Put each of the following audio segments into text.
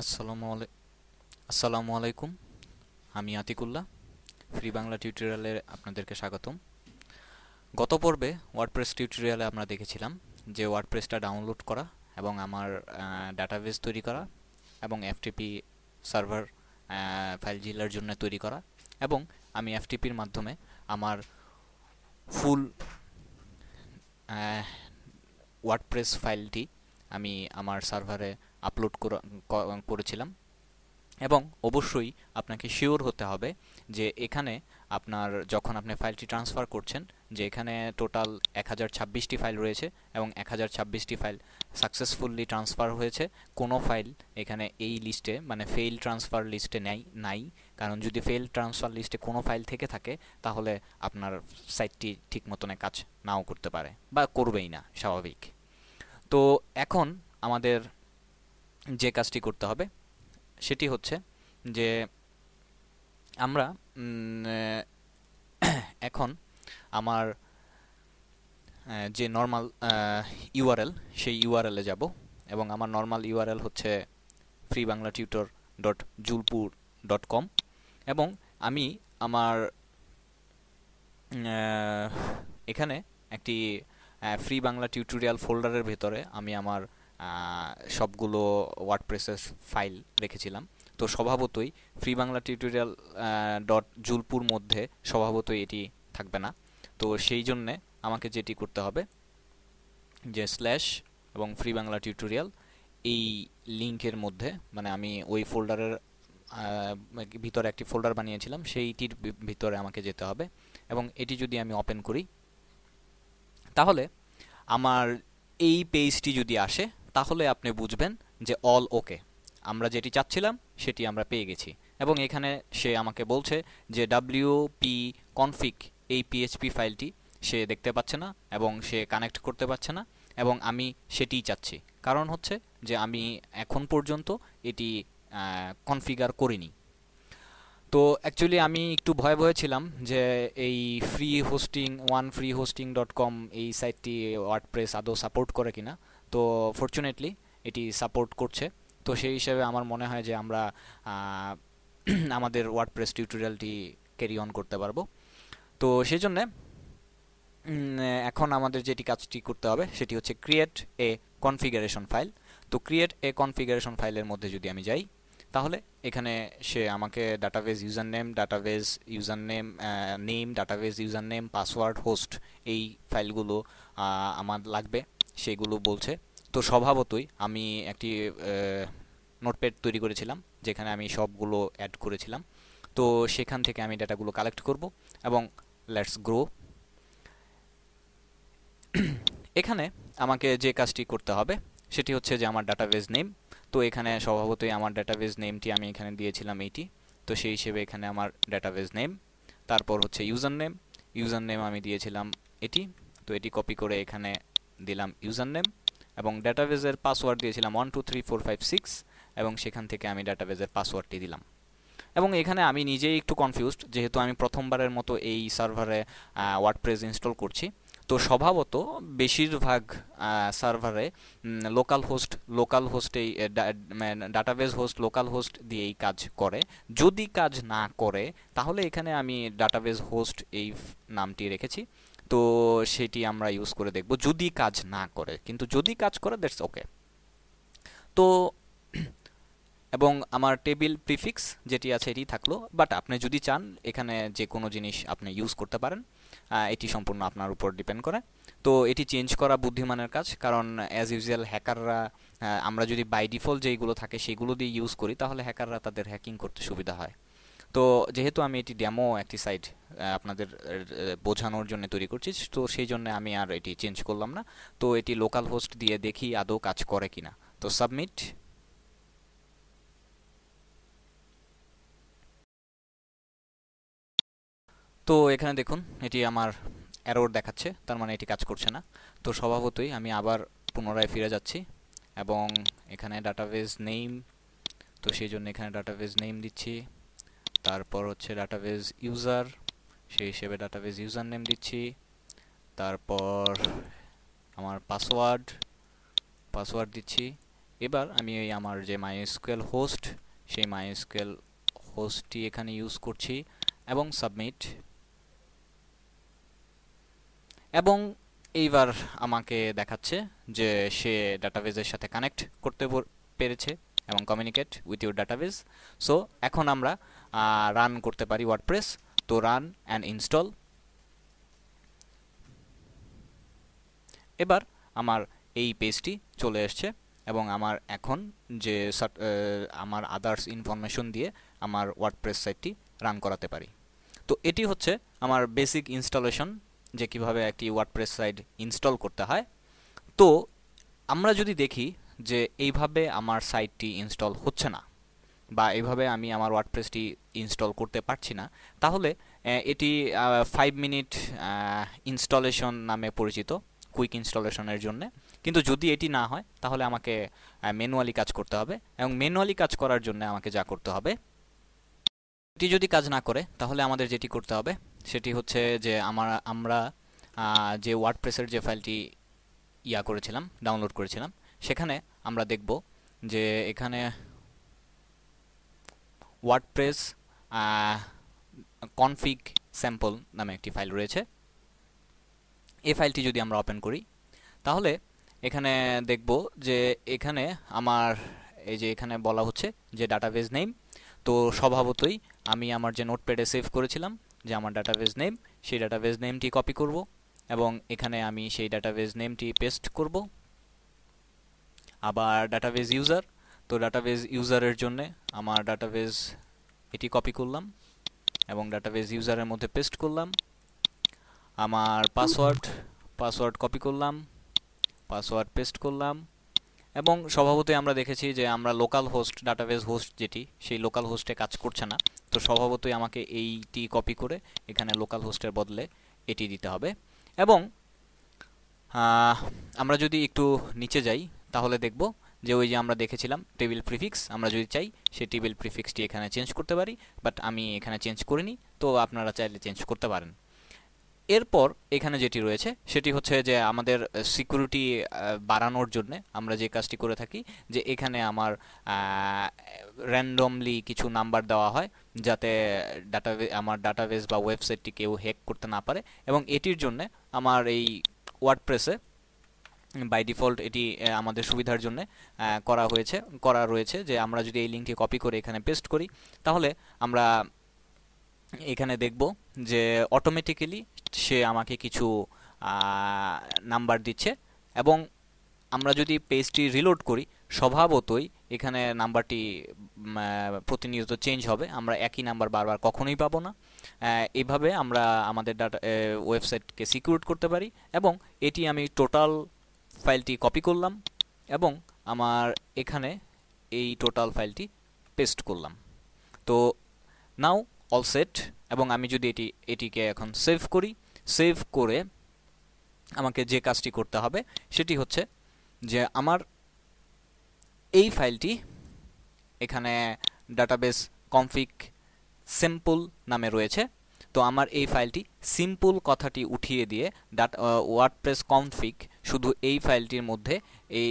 আসসালামু আলাই, আসসালামু আলাইকুম। আমি আতিকুল্লাহ ফ্রি বাংলা টিউটোরিয়ালে আপনাদেরকে স্বাগতম। গত পর্বে ওয়ার্ডপ্রেস টিউটোরিয়ালে আমরা দেখেছিলাম যে ওয়ার্ডপ্রেসটা ডাউনলোড করা এবং আমার ডাটাবেস তৈরি করা এবং এফটিপি সার্ভার ফাইল জিলার জন্য তৈরি করা এবং আমি এফটিপির মাধ্যমে আমার ফুল ওয়ার্ডপ্রেস ফাইলটি আমি আমার সার্ভারে আপলোড করেছিলাম। এবং অবশ্যই আপনাকে শিওর হতে হবে যে এখানে আপনার, যখন আপনি ফাইলটি ট্রান্সফার করছেন, যে এখানে টোটাল এক ফাইল রয়েছে এবং এক ফাইল সাকসেসফুলি ট্রান্সফার হয়েছে, কোনো ফাইল এখানে এই লিস্টে মানে ফেইল ট্রান্সফার লিস্টে নেই, নাই। কারণ যদি ফেল ট্রান্সফার লিস্টে কোনো ফাইল থেকে থাকে, তাহলে আপনার সাইটটি ঠিক মতনে কাজ নাও করতে পারে, বা করবেই না, স্বাভাবিক। তো এখন আমাদের যে কাজটি করতে হবে, সেটি হচ্ছে যে আমরা এখন আমার যে নর্মাল ইউআরএল সেই ইউআরএলে যাব এবং আমার নর্মাল ইউআরএল হচ্ছে free Bangla tutor dot Julpur dot com এবং আমি আমার এখানে একটি ফ্রি বাংলা টিউটোরিয়াল ফোল্ডারের ভেতরে আমি আমার সবগুলো ওয়ার্ডপ্রেসের ফাইল রেখেছিলাম তো স্বভাবতই free Bangla tutorial dot Julpur মধ্যে স্বভাবতই এটি থাকবে না। তো সেই জন্যে আমাকে যেটি করতে হবে, যে স্ল্যাশ এবং ফ্রি বাংলা টিউটোরিয়াল এই লিঙ্কের মধ্যে মানে আমি ওই ফোল্ডারের ভিতরে একটি ফোল্ডার বানিয়েছিলাম, সেইটির ভিতরে আমাকে যেতে হবে। এবং এটি যদি আমি ওপেন করি, তাহলে আমার এই পেজটি যদি আসে তাহলে আপনি বুঝবেন যে অল ওকে আমরা যেটি চাচ্ছিলাম, সেটি আমরা পেয়ে গেছি। এবং এখানে সে আমাকে বলছে যে ডাব্লিউ পি কনফিক এই পিএইচপি ফাইলটি সে দেখতে পাচ্ছে না এবং সে কানেক্ট করতে পারছে না এবং আমি সেটিই চাচ্ছি। কারণ হচ্ছে যে আমি এখন পর্যন্ত এটি কনফিগার করিনি। তো অ্যাকচুয়ালি আমি একটু ভয় ভয়ে ছিলাম যে এই free hosting one free hosting dot com এই সাইটটি ওয়ার্ডপ্রেস আদৌ সাপোর্ট করে কিনা। তো ফর্চুনেটলি এটি সাপোর্ট করছে। তো সেই হিসেবে আমার মনে হয় যে আমরা আমাদের ওয়ার্ডপ্রেস টিউটোরিয়ালটি ক্যারি অন করতে পারব। তো সেই জন্যে এখন আমাদের যেটি কাজটি করতে হবে সেটি হচ্ছে ক্রিয়েট এ কনফিগারেশন ফাইল তো ক্রিয়েট এ কনফিগারেশন ফাইলের মধ্যে যদি আমি যাই, তাহলে এখানে সে আমাকে database user name database user name name database user name password host এই ফাইলগুলো আমার লাগবে। সেগুলো বলছে। তো স্বভাবতই আমি একটি নোটপ্যাড তৈরি করেছিলাম, যেখানে আমি সবগুলো অ্যাড করেছিলাম। তো সেখান থেকে আমি ডাটাগুলো কালেক্ট করব এবং লেটস গ্রো এখানে আমাকে যে কাজটি করতে হবে, সেটি হচ্ছে যে আমার ডাটাবেজ নেম তো এখানে স্বভাবতই আমার ডাটাবেজ নেমটি আমি এখানে দিয়েছিলাম এইটি। তো সেই হিসেবে এখানে আমার ডাটাবেজ নেম তারপর হচ্ছে ইউজার নেম ইউজার নেম আমি দিয়েছিলাম এটি। তো এটি কপি করে এখানে দিলাম ইউজার নেম এবং ডাটাবেজের পাসওয়ার্ড দিয়েছিলাম one two three four five six এবং সেখান থেকে আমি ডাটাবেজের পাসওয়ার্ডটি দিলাম। এবং এখানে আমি নিজেই একটু কনফিউজড যেহেতু আমি প্রথমবারের মতো এই সার্ভারে ওয়ার্ডপ্রেস ইনস্টল করছি। তো স্বভাবত বেশিরভাগ সার্ভারে লোকাল হোস্ট লোকাল হোস্টেই ডাটাবেস হোস্ট লোকাল হোস্ট দিয়েই কাজ করে। যদি কাজ না করে, তাহলে এখানে আমি ডাটাবেস হোস্ট এই নামটি রেখেছি। তো সেটি আমরা ইউজ করে দেখব যদি কাজ না করে। কিন্তু যদি কাজ করে দ্যাটস ওকে তো এবং আমার টেবিল প্রিফিক্স যেটি আছে, এটি থাকল। বাট আপনি যদি চান, এখানে যে কোনো জিনিস আপনি ইউজ করতে পারেন। এটি সম্পূর্ণ আপনার উপর ডিপেন্ড করে। তো এটি চেঞ্জ করা বুদ্ধিমানের কাজ। কারণ অ্যাজ ইউজুয়াল হ্যাকাররা আমরা যদি বাই ডিফল্ট যেইগুলো থাকে, সেগুলো দিয়ে ইউজ করি, তাহলে হ্যাকাররা তাদের হ্যাকিং করতে সুবিধা হয়। তো যেহেতু আমি এটি ডেমো একটি সাইট আপনাদের বোঝানোর জন্য তৈরি করছি, তো সেই জন্য আমি আর এটি চেঞ্জ করলাম না। তো এটি লোকাল হোস্ট দিয়ে দেখি আদৌ কাজ করে কিনা। তো সাবমিট তো এখানে দেখুন, এটি আমার অ্যারোর দেখাচ্ছে, তার মানে এটি কাজ করছে না। তো স্বভাবতই আমি আবার পুনরায় ফিরে যাচ্ছি, এবং এখানে ডাটাবেজ নেম তো সেই জন্য এখানে ডাটাবেজ নেম দিচ্ছি। তারপর হচ্ছে ডাটাবেজ ইউজার সেই হিসেবে ডাটাবেজ ইউজার নেম দিচ্ছি। তারপর আমার পাসওয়ার্ড পাসওয়ার্ড দিচ্ছি। এবার আমি এই আমার যে মাইস্কুয়েল হোস্ট সেই মাইস্কুয়েল হোস্টটি এখানে ইউজ করছি এবং সাবমিট এবং এইবার আমাকে দেখাচ্ছে যে সে ডাটাবেজের সাথে কানেক্ট করতে পেরেছে এবং communicate with your database so এখন আমরা রান করতে পারি ওয়ার্ডপ্রেস তো রান অ্যান্ড ইনস্টল এবার আমার এই পেজটি চলে এসছে এবং আমার এখন যে আমার আদার্স ইনফরমেশন দিয়ে আমার ওয়ার্ডপ্রেস সাইটটি রান করাতে পারি। তো এটি হচ্ছে আমার বেসিক ইনস্টলেশন যে কীভাবে একটি ওয়ার্ডপ্রেস সাইট ইনস্টল করতে হয়। তো আমরা যদি দেখি যে এইভাবে আমার সাইটটি ইনস্টল হচ্ছে না বা এইভাবে আমি আমার ওয়ার্ডপ্রেসটি ইনস্টল করতে পারছি না। তাহলে এটি ফাইভ মিনিট ইনস্টলেশন নামে পরিচিত কুইক ইনস্টলেশনের জন্য। কিন্তু যদি এটি না হয়, তাহলে আমাকে ম্যানুয়ালি কাজ করতে হবে এবং ম্যানুয়ালি কাজ করার জন্য আমাকে যা করতে হবে, এটি যদি কাজ না করে, তাহলে আমাদের যেটি করতে হবে, সেটি হচ্ছে যে আমার, আমরা যে ওয়ার্ডপ্রেসের যে ফাইলটি ইয়া করেছিলাম ডাউনলোড করেছিলাম, সেখানে আমরা দেখব যে এখানে ওয়ার্ডপ্রেস কনফিগ স্যাম্পল নামে একটি ফাইল রয়েছে। এই ফাইলটি যদি আমরা ওপেন করি, তাহলে এখানে দেখব যে এখানে আমার, এই যে এখানে বলা হচ্ছে যে ডাটাবেজ নেম তো স্বভাবতই আমি আমার যে নোটপ্যাডে সেভ করেছিলাম, যে আমার ডাটাবেজ নেম সেই ডাটাবেজ নেমটি কপি করব এবং এখানে আমি সেই ডাটাবেজ নেমটি পেস্ট করব। আবার ডাটাবেজ ইউজার তো ডাটাবেজ ইউজারের জন্য আমার ডাটাবেজ এটি কপি করলাম এবং ডাটাবেজ ইউজারের মধ্যে পেস্ট করলাম। আমার পাসওয়ার্ড পাসওয়ার্ড কপি করলাম পাসওয়ার্ড পেস্ট করলাম এবং স্বভাবতই আমরা দেখেছি যে আমরা লোকাল হোস্ট ডাটাবেজ হোস্ট যেটি, সেই লোকাল হোস্টে কাজ করছে না। তো স্বভাবতই আমাকে এইটি কপি করে এখানে লোকাল হোস্টের বদলে এটি দিতে হবে এবং আমরা যদি একটু নিচে যাই, তাহলে দেখব যে ওই যে আমরা দেখেছিলাম টেবিল প্রিফিক্স আমরা যদি চাই সেই টেবিল প্রিফিক্সটি এখানে চেঞ্জ করতে পারি বাট আমি এখানে চেঞ্জ করিনি, তো আপনারা চাইলে চেঞ্জ করতে পারেন। এরপর এখানে যেটি রয়েছে, সেটি হচ্ছে যে আমাদের সিকিউরিটি বাড়ানোর জন্য আমরা যে কাজটি করে থাকি, যে এখানে আমার র্যান্ডমলি কিছু নাম্বার দেওয়া হয়, যাতে ডাটা আমার ডাটাবেস বা ওয়েবসাইটটি কেউ হ্যাক করতে না পারে, এবং এটির জন্য আমার এই ওয়ার্ডপ্রেসে বাই ডিফল্ট এটি আমাদের সুবিধার জন্য করা হয়েছে, করা রয়েছে যে আমরা যদি এই লিঙ্কটি কপি করে এখানে পেস্ট করি, তাহলে আমরা এখানে দেখব যে অটোমেটিক্যালি সে আমাকে কিছু নাম্বার দিচ্ছে এবং আমরা যদি পেজটি রিলোড করি, স্বভাবতই এখানে নাম্বারটি প্রতিনিয়ত চেঞ্জ হবে, আমরা একই নাম্বার বারবার কখনোই পাবো না। এইভাবে আমরা আমাদের ডাটা ওয়েবসাইটকে সিকিউর করতে পারি এবং এটি আমি টোটাল ফাইলটি কপি করলাম এবং আমার এখানে এই টোটাল ফাইলটি পেস্ট করলাম। তো নাও, অল সেট, এবং আমি যদি এটি, এটিকে এখন সেভ করি, সেভ করে আমাকে যে কাজটি করতে হবে সেটি হচ্ছে যে আমার এই ফাইলটি এখানে ডাটাবেস কনফিক সিম্পল নামে রয়েছে। তো আমার এই ফাইলটি সিম্পল কথাটি উঠিয়ে দিয়ে ডাটা ওয়ার্ডপ্রেস কনফিক শুধু এই ফাইলটির মধ্যে এই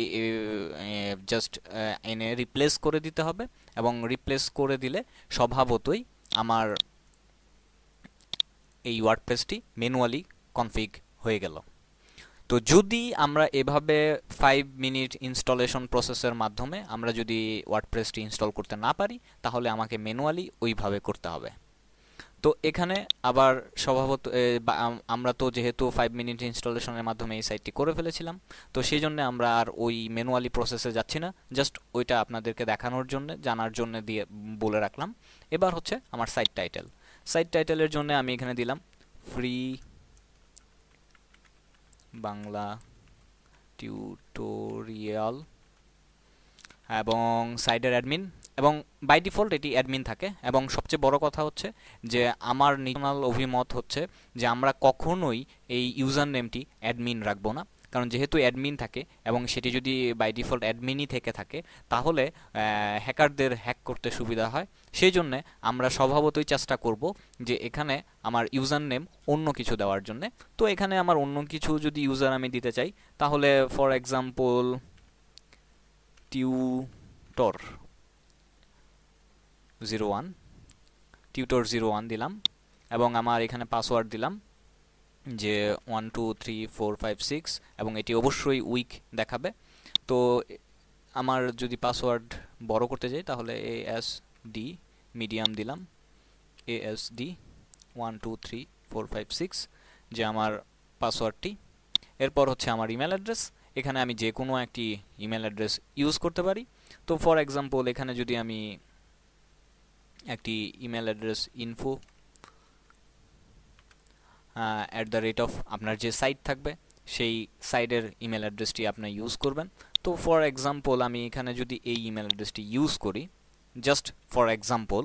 জাস্ট এনে রিপ্লেস করে দিতে হবে এবং রিপ্লেস করে দিলে স্বভাবতই আমার এই ওয়ার্ডপ্রেসটি ম্যানুয়ালি কনফিগ হয়ে গেল। তো যদি আমরা এভাবে ফাইভ মিনিট ইনস্টলেশন প্রসেসের মাধ্যমে আমরা যদি ওয়ার্ডপ্রেসটি ইনস্টল করতে না পারি, তাহলে আমাকে ম্যানুয়ালি ওইভাবে করতে হবে। তো এখানে আবার স্বভাবত আমরা তো যেহেতু ফাইভ মিনিট ইনস্টলেশনের মাধ্যমে এই সাইটটি করে ফেলেছিলাম, তো সেই জন্য আমরা আর ওই ম্যানুয়ালি প্রসেসে যাচ্ছি না জাস্ট ওইটা আপনাদেরকে দেখানোর জন্য, জানার জন্য দিয়ে বলে রাখলাম। এবার হচ্ছে আমার সাইট টাইটেল সাইট টাইটেলের জন্য আমি এখানে দিলাম ফ্রি বাংলা টিউটোরিয়াল এবং সাইডের অ্যাডমিন এবং বাই ডিফল্ট এটি অ্যাডমিন থাকে এবং সবচেয়ে বড় কথা হচ্ছে যে আমার নিজনাল অভিমত হচ্ছে যে আমরা কখনোই এই ইউজার নেমটি অ্যাডমিন রাখব না। কারণ যেহেতু অ্যাডমিন থাকে এবং সেটি যদি বাই ডিফল্ট অ্যাডমিনই থেকে থাকে, তাহলে হ্যাকারদের হ্যাক করতে সুবিধা হয়। সেই জন্য আমরা স্বভাবতই চেষ্টা করব যে এখানে আমার ইউজার নেম অন্য কিছু দেওয়ার জন্য। তো এখানে আমার অন্য কিছু যদি ইউজার আমি দিতে চাই, তাহলে for example tutor zero one tutor zero one দিলাম এবং আমার এখানে পাসওয়ার্ড দিলাম যে one two three four five six এবং এটি অবশ্যই উইক দেখাবে। তো আমার যদি পাসওয়ার্ড বড় করতে যাই তাহলে এ এস ডি মিডিয়াম দিলাম। A S D one two three four five six যে আমার পাসওয়ার্ডটি এরপর হচ্ছে আমার ইমেল অ্যাড্রেস এখানে আমি যে কোনো একটি ইমেল অ্যাড্রেস ইউজ করতে পারি। তো ফর এক্সাম্পল এখানে যদি আমি একটি email address info at the rate of আপনার যে সাইট থাকবে, সেই সাইটের ইমেল অ্যাড্রেসটি আপনি ইউজ করবেন। তো ফর এক্সাম্পল আমি এখানে যদি এই ইমেল অ্যাড্রেসটি ইউজ করি জাস্ট ফর এক্সাম্পল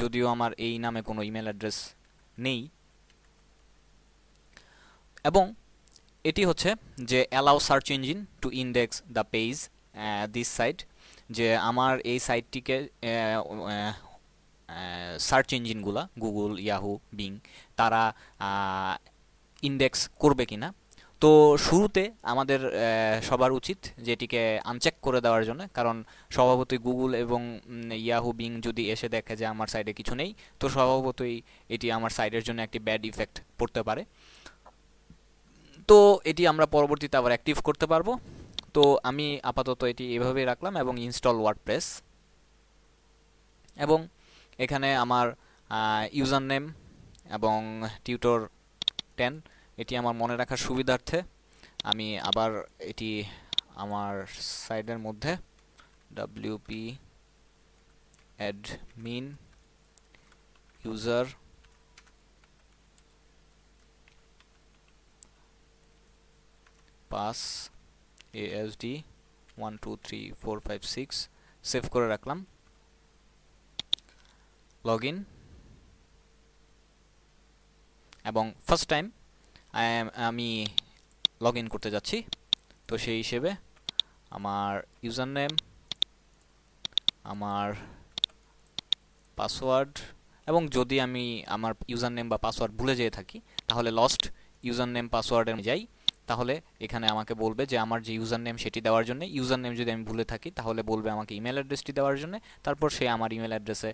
যদিও আমার এই নামে কোনো ইমেল অ্যাড্রেস নেই, এবং এটি হচ্ছে যে allow search engine to index the page this site যে আমার এই সাইটটিকে সার্চ ইঞ্জিনগুলা গুগল ইয়াহু বিং তারা ইন্ডেক্স করবে কিনা? তো শুরুতে আমাদের সবার উচিত যেটিকে আনচেক করে দেওয়ার জন্য, কারণ স্বভাবতই গুগল এবং ইয়াহু বিং যদি এসে দেখে যে আমার সাইডে কিছু নেই, তো স্বভাবতই এটি আমার সাইডের জন্য একটি ব্যাড ইফেক্ট পড়তে পারে। তো এটি আমরা পরবর্তীতে আবার অ্যাক্টিভ করতে পারব। তো আমি আপাতত এটি এভাবেই রাখলাম এবং ইনস্টল ওয়ার্ডপ্রেস এবং এখানে আমার ইউজার নেম এবং টিউটর টেন এটি আমার মনে রাখার সুবিধার্থে আমি আবার এটি আমার সাইডের মধ্যে WP admin user pass ASD one two three four five six save করে রাখলাম। লগ ইন এবং ফার্স্ট টাইম আমি লগ ইন করতে যাচ্ছি। তো সেই হিসেবে আমার ইউজার নেম আমার পাসওয়ার্ড এবং যদি আমি আমার ইউজার নেম বা পাসওয়ার্ড ভুলে যেয়ে থাকি, তাহলে লস্ট ইউজার নেম পাসওয়ার্ডে যাই। তাহলে এখানে আমাকে বলবে যে আমার যে ইউজার নেম সেটি দেওয়ার জন্য ইউজার নেম যদি আমি ভুলে থাকি, তাহলে বলবে আমাকে ইমেল অ্যাড্রেসটি দেওয়ার জন্য, তারপর সে আমার ইমেল অ্যাড্রেসে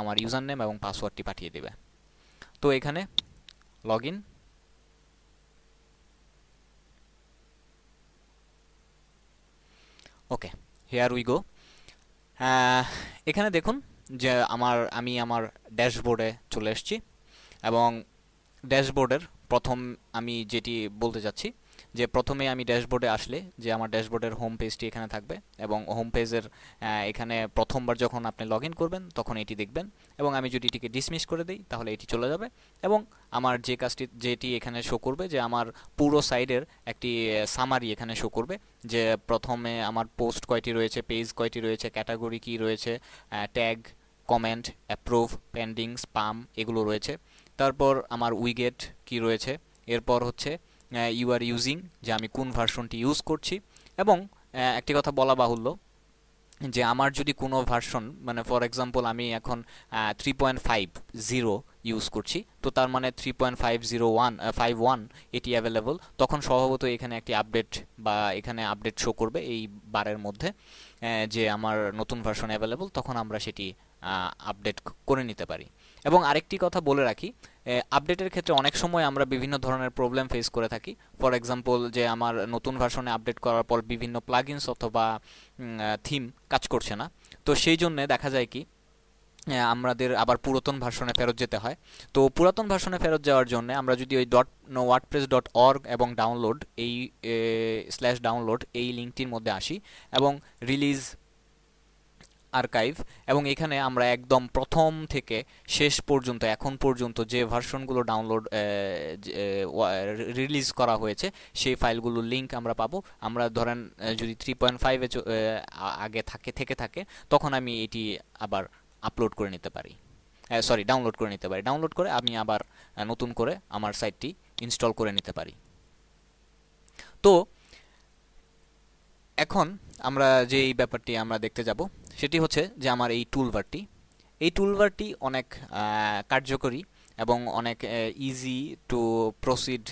আমার ইউজার নেম এবং পাসওয়ার্ডটি পাঠিয়ে দেবে। তো এখানে log in okay here we go এখানে দেখুন যে আমার, আমি আমার ড্যাশবোর্ডে চলে এসেছি এবং ড্যাশবোর্ডের প্রথম আমি যেটি বলতে চাচ্ছি যে প্রথমে আমি ড্যাশবোর্ডে আসলে যে আমার ড্যাশবোর্ডের হোম পেজটি এখানে থাকবে এবং হোম পেজের এখানে প্রথমবার যখন আপনি লগ করবেন, তখন এটি দেখবেন এবং আমি যদি এটিকে ডিসমিস করে দিই, তাহলে এটি চলে যাবে এবং আমার যে কাজটি, যেটি এখানে শো করবে, যে আমার পুরো সাইডের একটি সামারি এখানে শো করবে যে প্রথমে আমার পোস্ট কয়টি রয়েছে পেজ কয়টি রয়েছে ক্যাটাগরি কি রয়েছে tag comment approve pending spam এগুলো রয়েছে। তারপর আমার উইগেট কি রয়েছে, এরপর হচ্ছে ইউ আর ইউজিং যে আমি কোন ভার্সনটি ইউজ করছি, এবং একটি কথা বলা বাহুল্য, যে আমার যদি কোনো ভার্সন মানে ফর এক্সাম্পল আমি এখন three point five zero use করছি, তো তার মানে three point five zero one five one এটি অ্যাভেলেবল তখন স্বভাবত এখানে একটি আপডেট বা এখানে আপডেট শো করবে এই বারের মধ্যে যে আমার নতুন ভার্সন অ্যাভেলেবল তখন আমরা সেটি আপডেট করে নিতে পারি। এবং আরেকটি কথা বলে রাখি আপডেটের ক্ষেত্রে অনেক সময় আমরা বিভিন্ন ধরনের প্রবলেম ফেস করে থাকি। ফর এক্সাম্পল যে আমার নতুন ভার্সনে আপডেট করার পর বিভিন্ন প্লাগিনস অথবা থিম কাজ করছে না। তো সেই জন্যে দেখা যায় কি আমাদের আবার পুরাতন ভার্সনে ফেরত যেতে হয়। তো পুরাতন ভার্সনে ফেরত যাওয়ার জন্য আমরা যদি ওই dot no WordPress dot org এবং ডাউনলোড এই স্ল্যাশ ডাউনলোড এই লিঙ্কটির মধ্যে আসি এবং রিলিজ আর্কাইভ এবং এখানে আমরা একদম প্রথম থেকে শেষ পর্যন্ত, এখন পর্যন্ত যে ভার্সনগুলো ডাউনলোড রিলিজ করা হয়েছে, সেই ফাইলগুলোর লিঙ্ক আমরা পাবো। আমরা ধরেন যদি থ্রি পয়েন্ট ফাইভে আগে থাকে, থেকে থাকে, তখন আমি এটি আবার আপলোড করে নিতে পারি। সরি ডাউনলোড করে নিতে পারি। ডাউনলোড করে আমি আবার নতুন করে আমার সাইটটি ইনস্টল করে নিতে পারি। তো, এখন আমরা যে এই ব্যাপারটি আমরা দেখতে যাব সেটি হচ্ছে যে আমার এই টুলবারটি এই টুলবারটি অনেক কার্যকরী এবং অনেক easy to proceed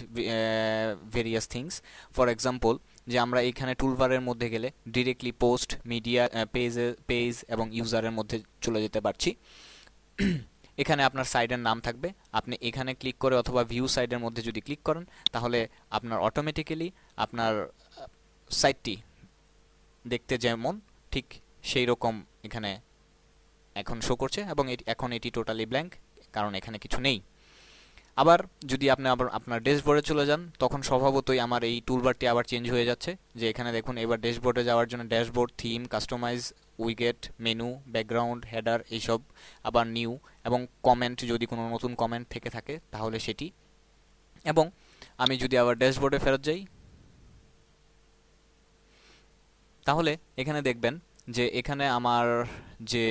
various things for example যে আমরা এখানে টুলবারের মধ্যে গেলে directly post media page page এবং ইউজারের মধ্যে চলে যেতে পারছি। এখানে আপনার সাইডের নাম থাকবে। আপনি এখানে ক্লিক করে অথবা ভিউ সাইডের মধ্যে যদি ক্লিক করেন, তাহলে আপনার অটোমেটিক্যালি আপনার সাইটটি দেখতে যেমন ঠিক সেই রকম এখানে এখন শো করছে এবং এখন এটি টোটালি ব্ল্যাঙ্ক কারণ এখানে কিছু নেই। আবার যদি আপনি আবার আপনার ড্যাশবোর্ডে চলে যান, তখন স্বভাবতই আমার এই টুলবারটি আবার চেঞ্জ হয়ে যাচ্ছে, যে এখানে দেখুন, এবার ড্যাশবোর্ডে যাওয়ার জন্য dashboard theme customize widget menu background header এইসব আবার নিউ এবং কমেন্ট যদি কোনো নতুন কমেন্ট থেকে থাকে, তাহলে সেটি। এবং আমি যদি আবার ড্যাশবোর্ডে ফেরত যাই, তাহলে এখানে দেখবেন যে এখানে আমার যে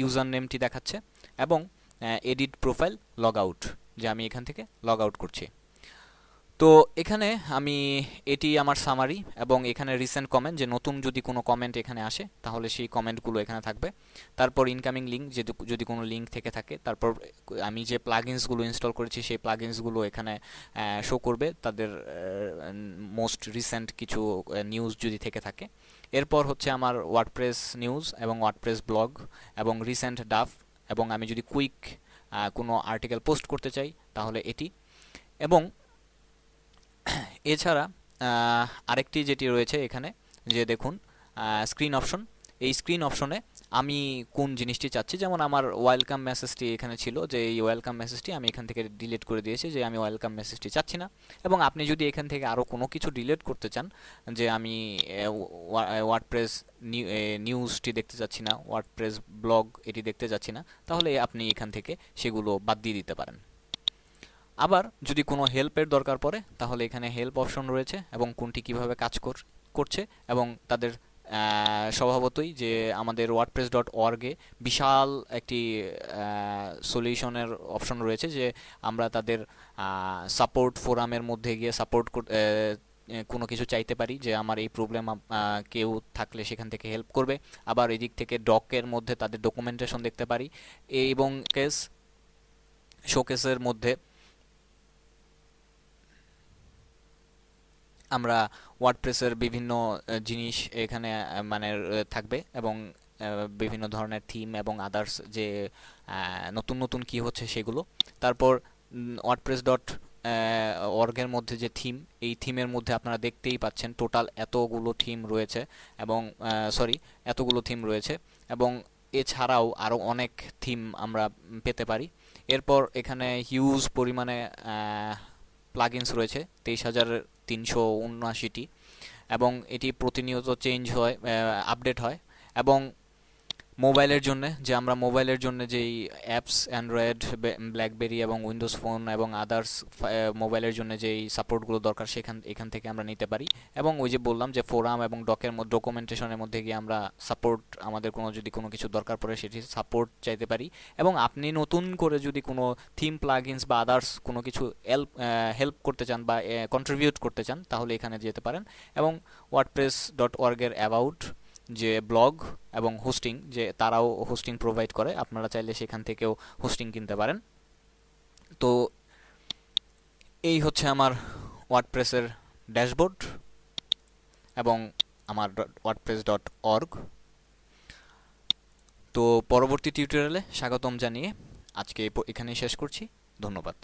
ইউজার নেমটি দেখাচ্ছে এবং এডিট প্রোফাইল লগ আউট যে আমি এখান থেকে লগ আউট করছি। তো এখানে আমি, এটি আমার সামারি এবং এখানে রিসেন্ট কমেন্ট, যে নতুন যদি কোনো কমেন্ট এখানে আসে, তাহলে সেই কমেন্টগুলো এখানে থাকবে। তারপর ইনকামিং লিঙ্ক যে যদি কোনো লিঙ্ক থেকে থাকে, তারপর আমি যে প্লাগিনসগুলো ইনস্টল করেছি, সেই প্লাগিনসগুলো এখানে শো করবে। তাদের মোস্ট রিসেন্ট কিছু নিউজ যদি থেকে থাকে। এরপর হচ্ছে আমার ওয়ার্ডপ্রেস নিউজ এবং ওয়ার্ডপ্রেস ব্লগ এবং রিসেন্ট ডাফ এবং আমি যদি কুইক কোনো আর্টিকেল পোস্ট করতে চাই, তাহলে এটি। এবং এছাড়া আরেকটি যেটি রয়েছে এখানে, যে দেখুন স্ক্রিন অপশন এই স্ক্রিন অপশনে আমি কোন জিনিসটি চাচ্ছি? যেমন আমার ওয়েলকাম মেসেজটি এখানে ছিল যে, এই ওয়েলকাম মেসেজটি আমি এখান থেকে ডিলিট করে দিয়েছি যে, আমি ওয়েলকাম মেসেজটি চাচ্ছি না। এবং আপনি যদি এখান থেকে আরও কোনো কিছু ডিলিট করতে চান, যে আমি ওয়ার্ডপ্রেস নিউজটি দেখতে চাচ্ছি না ওয়ার্ডপ্রেস ব্লগ এটি দেখতে চাচ্ছি না, তাহলে আপনি এখান থেকে সেগুলো বাদ দিয়ে দিতে পারেন। আবার যদি কোনো হেল্পের দরকার পড়ে, তাহলে এখানে হেল্প অপশন রয়েছে এবং কোনটি কীভাবে কাজ করছে এবং তাদের স্বভাবতই যে আমাদের ওয়ার্ডপ্রেস ডট অর্গে বিশাল একটি সলিউশনের অপশন রয়েছে যে আমরা তাদের সাপোর্ট ফোরামের মধ্যে গিয়ে সাপোর্ট কোনো কিছু চাইতে পারি যে আমার এই প্রবলেম কেউ থাকলে সেখান থেকে হেল্প করবে। আবার এদিক থেকে ডকের মধ্যে তাদের ডকুমেন্টেশন দেখতে পারি। এবং কেস শোকেসের মধ্যে আমরা ওয়ার্ডপ্রেসের বিভিন্ন জিনিস এখানে মানে থাকবে এবং বিভিন্ন ধরনের থিম এবং আদার্স যে নতুন নতুন কি হচ্ছে সেগুলো। তারপর ওয়ার্ডপ্রেস ডট অর্গের মধ্যে যে থিম এই থিমের মধ্যে আপনারা দেখতেই পাচ্ছেন টোটাল এতগুলো থিম রয়েছে এবং সরি এতগুলো থিম রয়েছে এবং এছাড়াও আরও অনেক থিম আমরা পেতে পারি। এরপর এখানে হিউজ পরিমাণে প্লাগিনস রয়েছে, তেইশ হাজার তিনশো উনআশিটি এবং এটি প্রতিনিয়ত চেঞ্জ হয় আপডেট হয় এবং মোবাইলের জন্য, যে আমরা মোবাইলের জন্য যেই অ্যাপস অ্যান্ড্রয়েড ব্ল্যাকবেরি এবং উইন্ডোজ ফোন এবং আদার্স মোবাইলের জন্য যেই সাপোর্টগুলো দরকার সেখান, এখান থেকে আমরা নিতে পারি। এবং ওই যে বললাম যে ফোরাম এবং ডকের ডকুমেন্টেশনের মধ্যে গিয়ে আমরা সাপোর্ট আমাদের কোনো যদি কোনো কিছু দরকার পড়ে সেটি সাপোর্ট চাইতে পারি। এবং আপনি নতুন করে যদি কোনো থিম প্লাগিনস বা আদার্স কোনো কিছু হেল্প হেল্প করতে চান বা কন্ট্রিবিউট করতে চান, তাহলে এখানে যেতে পারেন। এবং ওয়ার্ডপ্রেস ডট অর্গের অ্যাবাউট যে ব্লগ এবং হোস্টিং, যে তারাও হোস্টিং প্রোভাইড করে, আপনারা চাইলে সেখান থেকেও হোস্টিং কিনতে পারেন। তো এই হচ্ছে আমার ওয়ার্ডপ্রেসের ড্যাশবোর্ড এবং আমার ওয়ার্ডপ্রেস ডট অর্গ তো পরবর্তী টিউটোরিয়ালে স্বাগতম জানিয়ে আজকে এখানেই শেষ করছি। ধন্যবাদ।